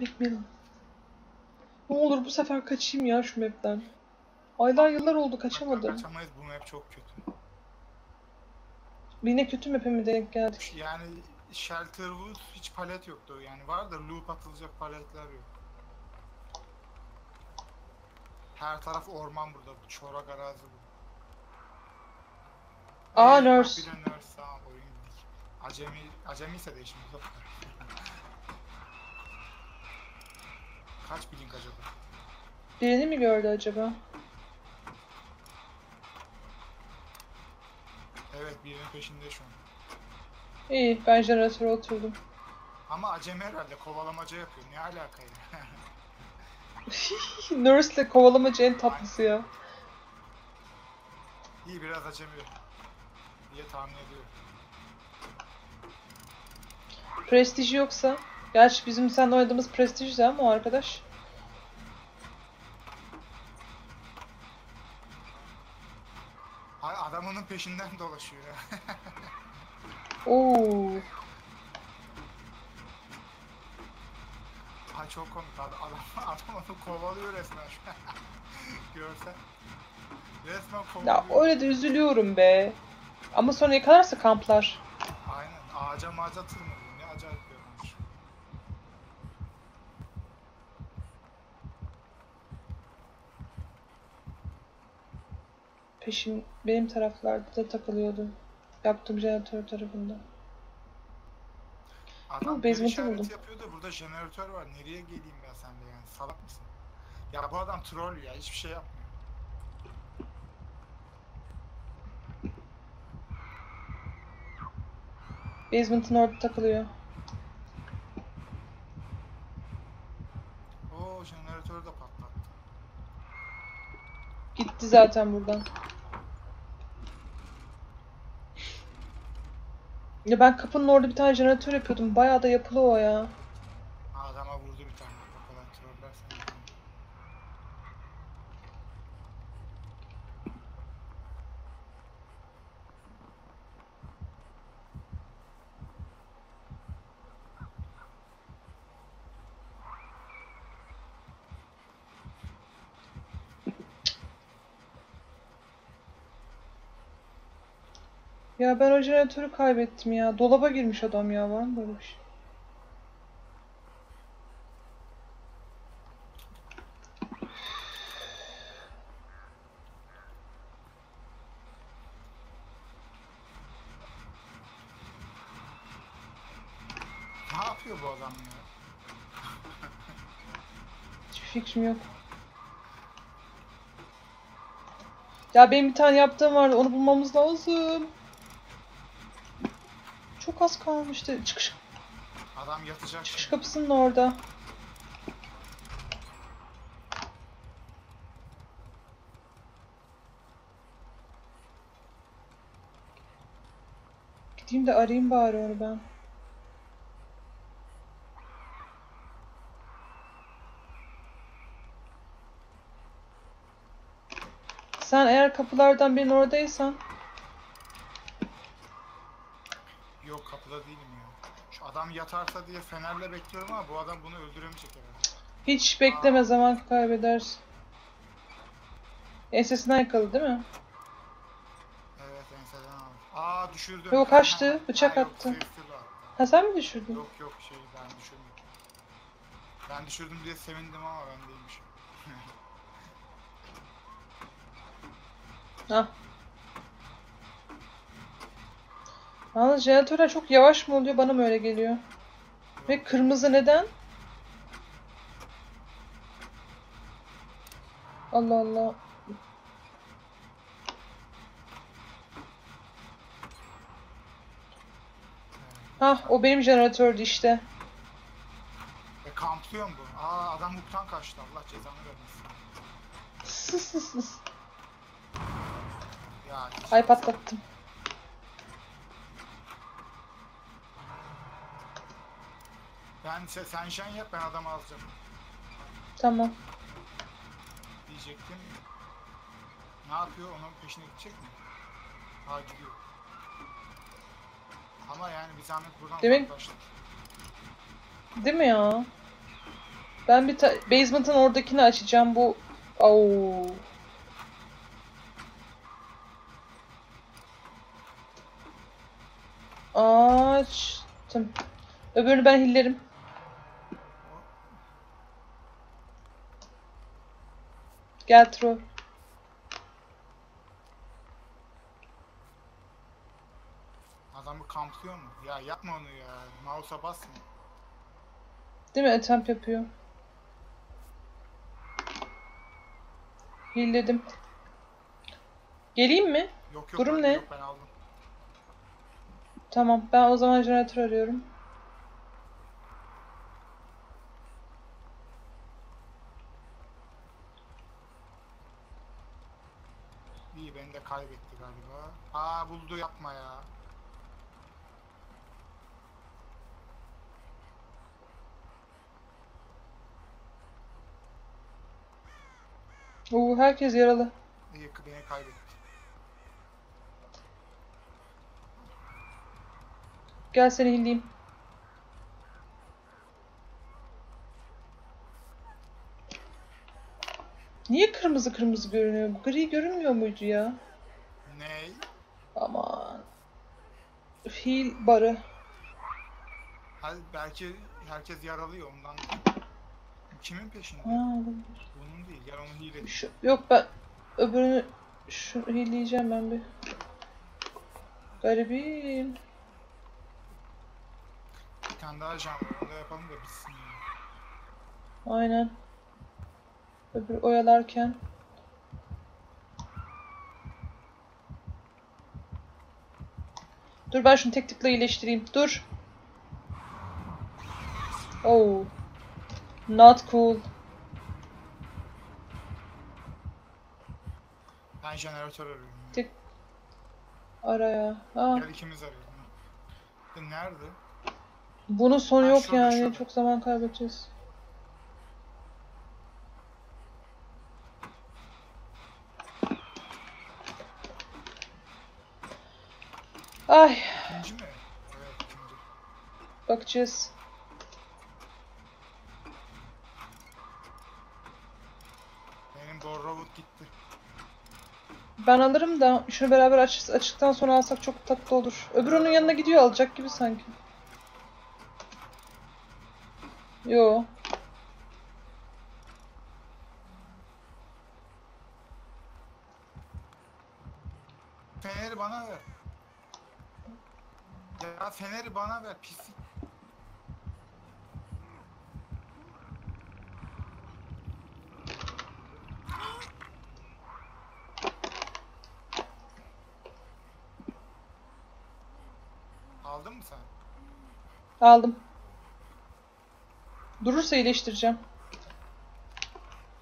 Macmillan. Ne olur bu sefer kaçayım ya şu map'ten. Aylar yıllar oldu kaçamadım. Kaçamayız bu map çok kötü. Yine kötü map'e mi denk geldik? Yani Shelterwood hiç palet yoktu yani var da loop atılacak paletler yok. Her taraf orman burada. Bu çorak arazi bu. Aa, Ee, nurse. Bir de nurse tamam oyun. Acemi, acemi ise de işimiz yok. Kaç blink acaba? Birini mi gördü acaba? Evet birinin peşinde şu an. İyi ben jeneratöre oturdum. Ama acemi herhalde kovalamaca yapıyor. Ne alaka ya? Nurse'le kovalamacı en tatlısı ya. İyi biraz acemi diye tahmin ediyorum. Prestiji yoksa. Gerçi bizim seninle oynadığımız prestijdi ama o arkadaş. Adam onun peşinden dolaşıyor ya. Oo. Ay çok komik adam, adam, adam onu kovalıyor resmen. Görsen. Resmen Ya kovalıyor. öyle de üzülüyorum be. Ama sonra yakalarsa kamplar. Aynen ağaca mağaca tırmanıyor. Ne acayip bir adammış. Peşim benim taraflarda da takılıyordu. Yaptığım jeneratör tarafında. Adam bir basement'ı işaret buldum. yapıyor da burada jeneratör var. Nereye geleyim ben sende yani salak mısın? Ya bu adam troll ya hiçbir şey yapmıyor. Basement'ın orada takılıyor. Oo jeneratörü de patlattı. Gitti zaten buradan. Ya ben kapının orada bir tane jeneratör yapıyordum. Bayağı da yapılı o ya. Adama vurdu bir tane. O kadar troller sen. Ya ben o jeneratörü kaybettim ya. Dolaba girmiş adam ya. Var mı böyle bir şey? Ne yapıyor bu adam ya? Hiçbir fikrim yok. Ya benim bir tane yaptığım vardı. Onu bulmamız lazım. Çok az kalmıştı. Çıkış, Adam yatacak. çıkış kapısının orada. Gideyim de arayayım bari onu ben. Sen eğer kapılardan birinin oradaysan Yok kapıda değilim ya. Adam yatarsa diye fenerle bekliyorum ama bu adam bunu öldüremeyecek herhalde. hiç bekleme zaman kaybedersin. Ensesinden yakalı değil mi? Evet enseden aldı. Aa düşürdüm. Yok, kaçtı, bıçak Ha, yok, attı. safety'de attı. Ha sen mi düşürdün? Yok yok şey ben düşürdüm. Ben düşürdüm diye sevindim ama ben değilmişim. Ah. Yalnız jeneratörler çok yavaş mı oluyor? Bana mı öyle geliyor? Ve kırmızı neden? Allah Allah. Hah o benim jeneratördü işte. E kamplıyor mu bu? Aa adam hukuktan kaçtı Allah cezanı vermesin. Ya Ay patlattım. Ben se sen şen yap ben adamı alacağım Tamam. diyecektim. Ne yapıyor? Onun peşine gidecek mi? Ha gidiyor. Ama yani bir zahmet buradan Demek- uzaklaştık. Değil mi ya? Ben bir basement'ın oradakini açacağım bu. Oo. Açtım. Öbürünü ben hillerim. Gel Tro. Adamı kamplıyor mu? Ya yapma onu ya. Mouse'a basma. Değil mi? Attempt yapıyor. Hilledim. Geleyim mi? Yok yok. Durum ben- ne? Yok ben aldım. Tamam. Ben o zaman jeneratör arıyorum. İyi beni de kaybetti galiba. Aa buldu yapma ya. Oo, herkes yaralı. İyi beni kaybetti. Gel seni hilleyim. Niye kırmızı kırmızı görünüyor? Bu gri görünmüyor muydu ya? Ney? Aman. Heal barı. Hadi belki herkes yaralıyor ondan. Kimin peşinde? Ha, olabilir. Bunun değil. Gel onu hile. Şu, yok ben öbürünü şu healeyeceğim ben bir. Garibim. Bir tane daha can var. Onu da yapalım da bitsin. ya. Aynen. Öbür oyalarken. Dur ben şunu tek tıkla iyileştireyim. Dur. Oh. Not cool. Ben jeneratör arıyorum. Tek- Araya. Ha. Gel ikimiz arayalım. Nerede? Bunun sonu Ha, yok şurada, yani. şurada. Çok zaman kaybedeceğiz. Ay, bakacağız. Benim Borrovut gitti. Ben alırım da şunu beraber aç, açıktan sonra alsak çok tatlı olur. Öbür onun yanına gidiyor alacak gibi sanki. Yo. Feneri bana ver. Ya feneri bana ver pislik. Aldın mı sen? Aldım. Durursa iyileştireceğim.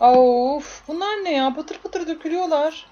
Of, bunlar ne ya? Patır patır dökülüyorlar.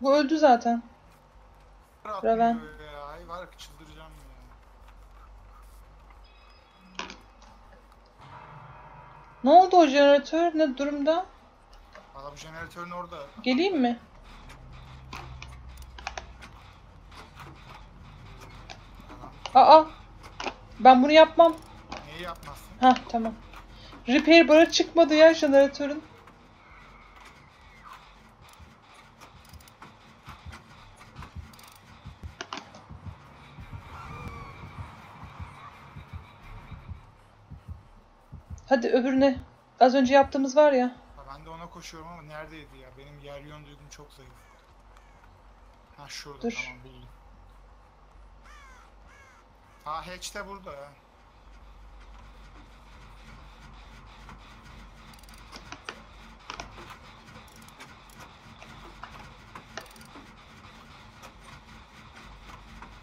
Bu öldü zaten. Ya. Ay var ya, çıldıracağım ya. Ne oldu o jeneratör? Ne durumda? Valla bu jeneratörün orada. Geleyim mi? Aa. Ben bunu yapmam. Neyi yapmazsın? Hah tamam. Repair barı çıkmadı ya jeneratörün. Hadi öbürüne. Az önce yaptığımız var ya. Ben de ona koşuyorum ama neredeydi ya? Benim yer yön duygum çok zayıf. Ha şurada Dur. tamam buldum. Ha hatch de burada ya.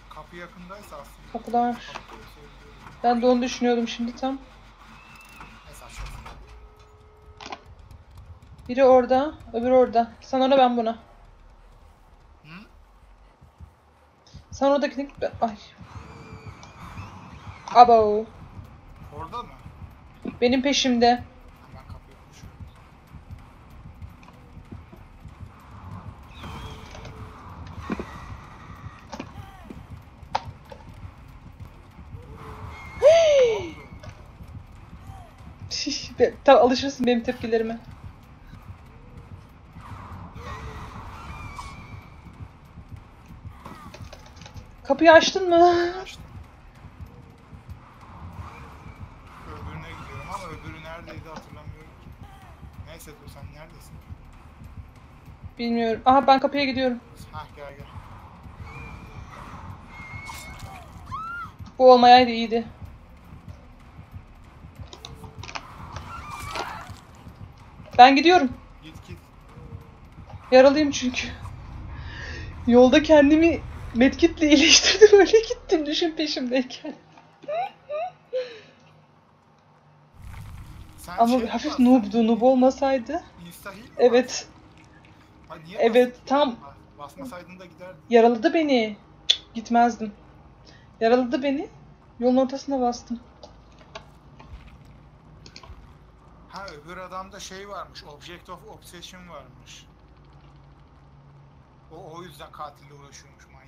Kapı yakındaysa aslında. Kapılar. Ben de onu düşünüyordum şimdi tam. Neyse aşağıda. Biri orada, öbürü orada. Sen ona ben buna. Hı? Sen oradakini... Ay. Abo. Orada mı? Benim peşimde. Tamam alışırsın benim tepkilerime. Kapıyı açtın mı? Açtım. Öbürüne gidiyorum ama öbürü neredeydi hatırlamıyorum ki. Neyse dur sen neredesin? Bilmiyorum. Aha ben kapıya gidiyorum. Hah gel gel. Bu olmayaydı iyiydi. Ben gidiyorum. Git git. Yaralıyım çünkü. Yolda kendimi medkitle iyileştirdim öyle gittim düşün peşimdeyken. Sen Ama şey hafif bastın? noob'du. Noob olmasaydı. Mi Evet. Ha, niye Evet, tam. Bas- Basmasaydın da giderdin. Yaraladı beni. Cık, Gitmezdim. Yaraladı beni. Yolun ortasına bastım. Ha öbür adamda şey varmış. Object of Obsession varmış. O o yüzden katille uğraşıyormuş manyak.